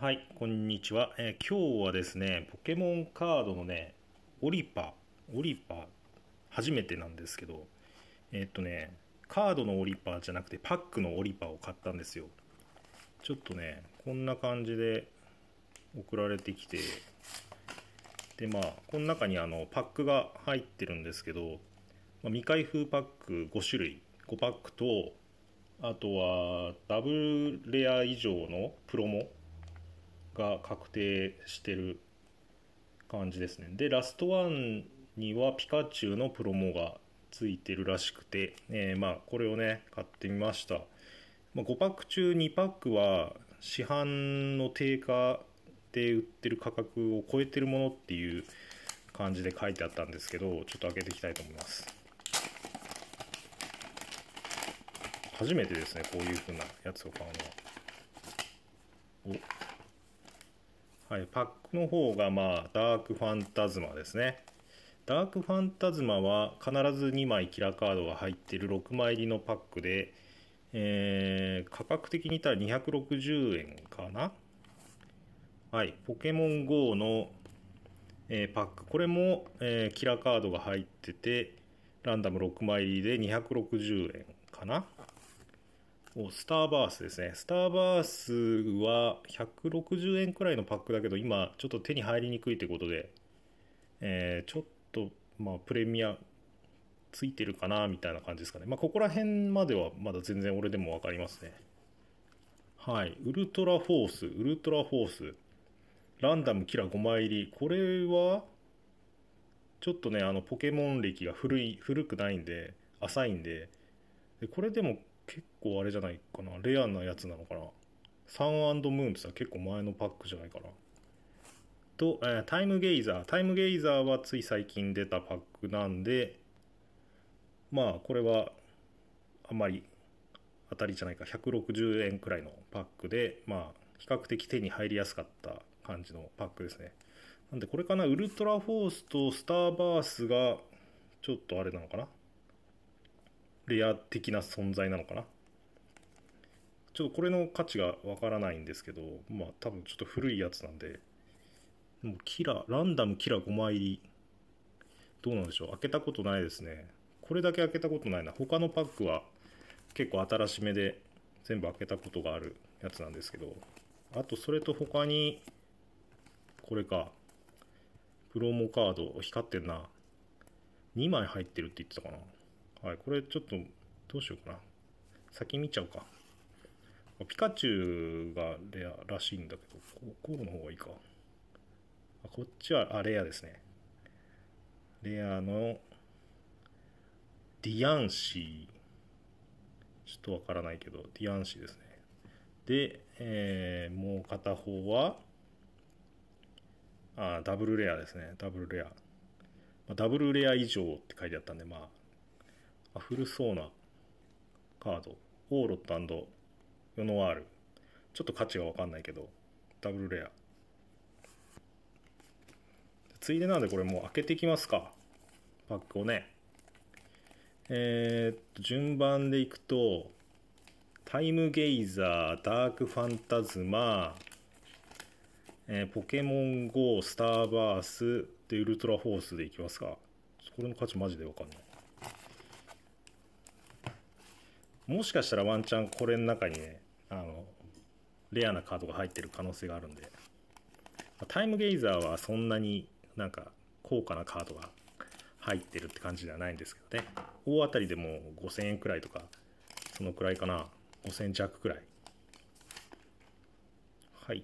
はい、こんにちは、えー今日はですね、ポケモンカードのね、オリパ、オリパ、初めてなんですけど、えーっとね、カードのオリパじゃなくてパックのオリパを買ったんですよ。ちょっとね、こんな感じで送られてきて、で、まあ、この中にあのパックが入ってるんですけど、まあ、未開封パック5種類、5パックと、あとはダブルレア以上のプロモが確定してる感じですね。でラストワンにはピカチュウのプロモがついてるらしくて、えーまあこれをね買ってみました、まあ、5パック中2パックは市販の定価で売ってる価格を超えてるものっていう感じで書いてあったんですけどちょっと開けていきたいと思います。初めてですねこういう風なやつを買うのは。お。はい、パックの方がまあダークファンタズマですね。ダークファンタズマは必ず2枚キラーカードが入っている6枚入りのパックで、えー価格的に言ったら260円かな。はいポケモン GO の、えーパック。これも、えーキラーカードが入っててランダム6枚入りで260円かな。スターバースですね。スターバースは160円くらいのパックだけど、今ちょっと手に入りにくいということで、えーちょっと、まあ、プレミアついてるかなみたいな感じですかね。まあ、ここら辺まではまだ全然俺でも分かりますね。はい。ウルトラフォース、ウルトラフォース。ランダムキラ5枚入り。これは、ちょっとね、あの、ポケモン歴が古い、古くないんで、浅いんで、でこれでも結構あれじゃないかな。レアなやつなのかな。サンムーンってさ結構前のパックじゃないかな。と、えータイムゲイザー。タイムゲイザーはつい最近出たパックなんでまあこれはあんまり当たりじゃないか。160円くらいのパックでまあ比較的手に入りやすかった感じのパックですね。なんでこれかな。ウルトラフォースとスターバースがちょっとあれなのかな。レア的な存在なのかな？ちょっとこれの価値がわからないんですけどまあ多分ちょっと古いやつなんでもキラランダムキラ5枚入り。どうなんでしょう？開けたことないですね。これだけ開けたことないな。他のパックは結構新しめで全部開けたことがあるやつなんですけどあとそれと他にこれかプロモカード光ってんな。2枚入ってるって言ってたかな。はい、これちょっとどうしようかな。先見ちゃうか。ピカチュウがレアらしいんだけど、こうこうの方がいいか。あこっちは、あ、レアですね。レアのディアンシー。ちょっとわからないけど、ディアンシーですね。で、えーもう片方は、あ、ダブルレアですね。ダブルレア。ダブルレア以上って書いてあったんで、ま、あ古そうなカード。オーロットヨノワール。ちょっと価値が分かんないけどダブルレア。ついでなんでこれもう開けていきますか。パックをね。えー、っと順番でいくとタイムゲイザーダークファンタズマえーポケモン GO スターバースでウルトラフォースでいきますか。これの価値マジで分かんない。もしかしたらワンチャンこれの中にねあのレアなカードが入ってる可能性があるんで。タイムゲイザーはそんなになんか高価なカードが入ってるって感じではないんですけどね。大当たりでも5000円くらいとかそのくらいかな。5000弱くらい。はい。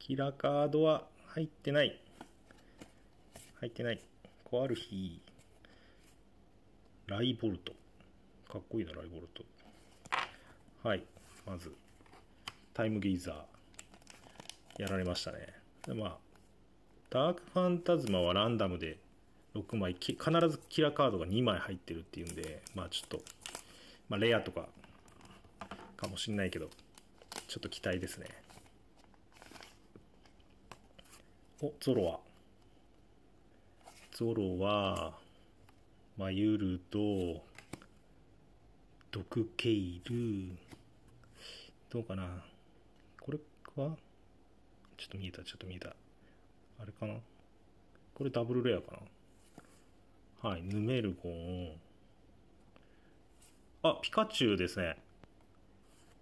キラカードは入ってない。入ってない。コアルヒー。ライボルト。かっこいいな、ライボルト。はい、まず、タイムゲイザー、やられましたね。で、まあ、ダークファンタズマはランダムで6枚、必ずキラーカードが2枚入ってるっていうんで、まあちょっと、まあレアとか、かもしんないけど、ちょっと期待ですね。お、ゾロは。ゾロは、マユルと、毒ケイル。どうかな？これこは？ちょっと見えたちょっと見えた。あれかな？これダブルレアかな？はいヌメルゴン。あピカチュウですね。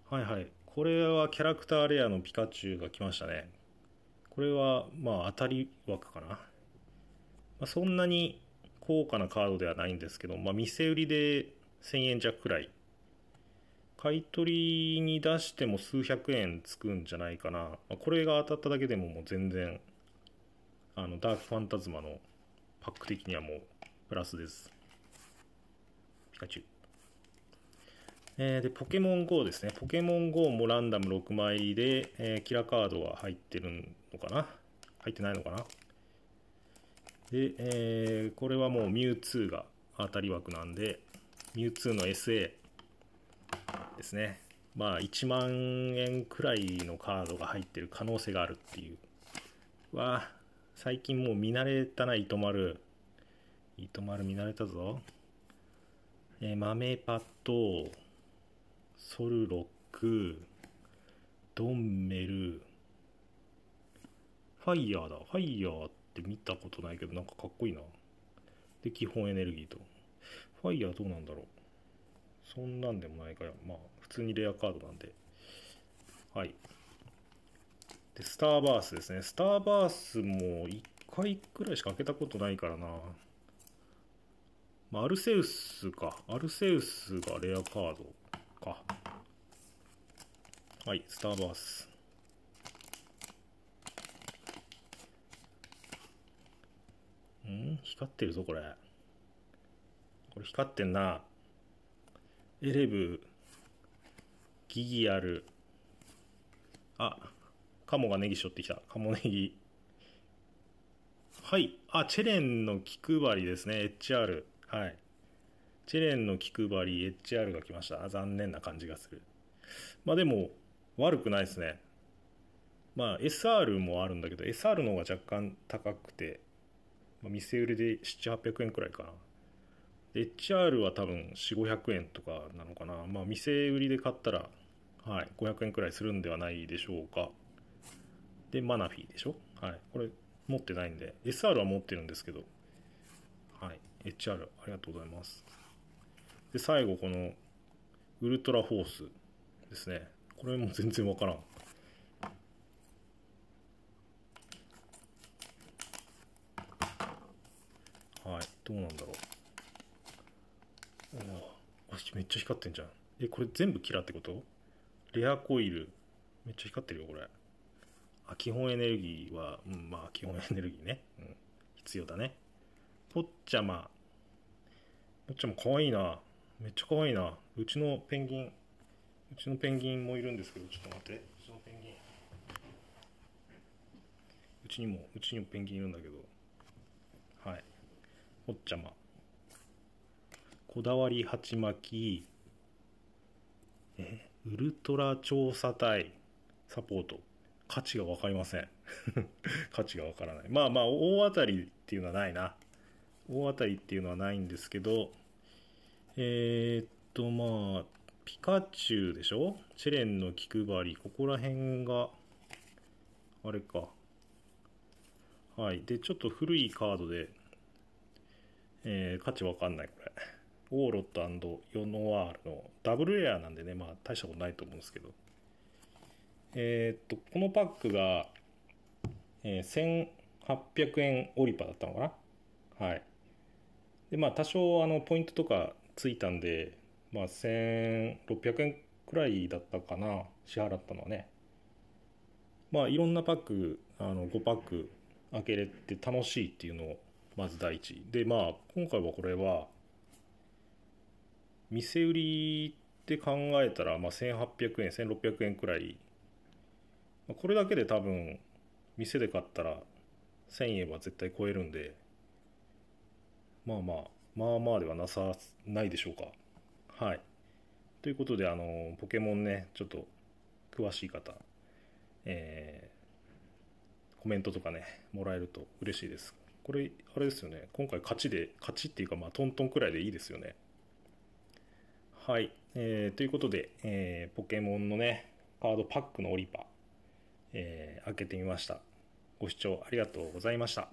はいはい。これはキャラクターレアのピカチュウが来ましたね。これはまあ当たり枠かな、まあ、そんなに高価なカードではないんですけど、まあ、店売りで1000円弱くらい買い取りに出しても数百円つくんじゃないかな、まあ、これが当たっただけでももう全然あのダークファンタズマのパック的にはもうプラスです。ピカチュウ。えー、でポケモン GO ですね。ポケモン GO もランダム6枚で、えー、キラカードが入ってるのかな？入ってないのかな？で、えー、これはもうミュウツーが当たり枠なんでミュウツーの SA ですね。まあ1万円くらいのカードが入ってる可能性があるっていう。わ最近もう見慣れたな糸丸。糸丸見慣れたぞ。えー、豆パッドソルロックドンメル。ファイヤーだ。ファイヤーって見たことないけどなんかかっこいいな。で基本エネルギーと。ファイヤーどうなんだろう。そんなんでもないからまあ普通にレアカードなんではいでスターバースですねスターバースも1回くらいしか開けたことないからなまあ、アルセウスか。アルセウスがレアカードか。はい、スターバース。ん？光ってるぞ、これ。これ光ってんな。エレブ、ギギアル。あ、カモがネギしょってきた。カモネギ。はい。あ、チェレンの気配りですね。HR。はい。チェレンの気配り、HR が来ました。残念な感じがする。まあでも、悪くないですね。まあ SR もあるんだけど、SR の方が若干高くて、まあ、店売りで7、800円くらいかな。HR は多分4、500円とかなのかな。まあ店売りで買ったら、はい、500円くらいするんではないでしょうか。で、マナフィーでしょ？はい。これ持ってないんで、SR は持ってるんですけど、はい。HR ありがとうございます。で、最後このウルトラフォースですね。これも全然わからん。はい、どうなんだろう。お、めっちゃ光ってんじゃん。え、これ全部キラってこと？レアコイル。めっちゃ光ってるよ、これ。あ、基本エネルギーは、うん、まあ、基本エネルギーね。うん、必要だね。ポッチャマ。ポッチャマかわいいな。めっちゃ可愛いいな。うちのペンギン、うちのペンギンもいるんですけど、ちょっと待って。うちのペンギン。うちにも、うちにもペンギンいるんだけど。はい。おっちゃま。こだわり鉢巻き。え、ウルトラ調査隊サポート。価値が分かりません。価値が分からない。まあまあ、大当たりっていうのはないな。大当たりっていうのはないんですけど、えー、っと、まあ、ピカチュウでしょ？チェレンの気配り。ここら辺が、あれか。はい。で、ちょっと古いカードで、えー、価値わかんない、これ。オーロットヨノワールのダブルエアなんでね、まあ大したことないと思うんですけど。えー、っと、このパックが、えー、1800円オリパだったのかな？はい。で、まあ多少あのポイントとかついたんで、まあ、1600円くらいだったかな？支払ったのはねまあいろんなパックあの5パック開けれて楽しいっていうのをまず第一でまあ今回はこれは店売りって考えたら、まあ、1800円1600円くらい。まあこれだけで多分店で買ったら1000円は絶対超えるんで。まあまあまあまあではなさないでしょうか。はい。ということであのポケモンねちょっと詳しい方えー、コメントとかねもらえると嬉しいです。これあれですよね。今回勝ちで勝ちっていうかまあトントンくらいでいいですよね。はい、えー、ということで、えー、ポケモンのねカードパックのオリパ、開けてみました。ご視聴ありがとうございました。